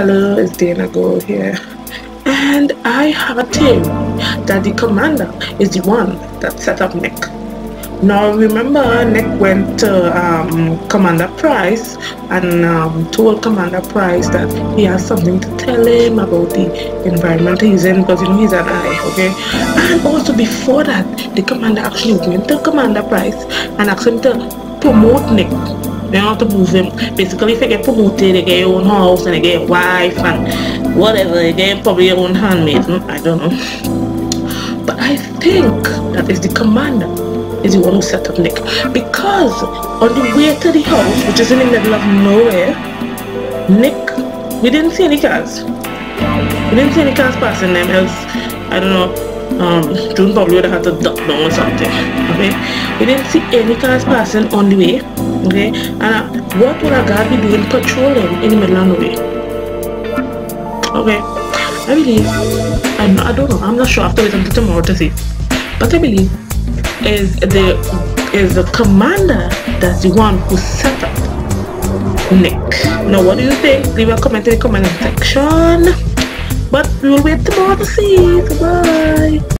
Hello, it's Dana Gold here. And I have a theory that the commander is the one that set up Nick. Now remember Nick went to um, Commander Pryce and um, told Commander Pryce that he has something to tell him about the environment he's in because you know he's an eye, okay? And also before that, the commander actually went to Commander Pryce and asked him to promote Nick. They don't have to move him. Basically, if you get promoted, they get your own house and they get your wife and whatever. They get probably your own handmaid. I don't know. But I think that is the commander is the one who set up Nick. Because on the way to the house, which is in the middle of nowhere, Nick, we didn't see any cars. We didn't see any cars passing them, else, I don't know, um, June probably would have had to duck down or something, okay? We didn't see any cars passing on the way, okay? And what would a guard be doing patrolling in the middle of? Okay, I believe, I'm I don't know, I'm not sure, I have to wait until tomorrow to see. But I believe is the is the commander that's the one who set up Nick. Now what do you think? Leave a comment in the comment section. But we will wait tomorrow to see. Goodbye.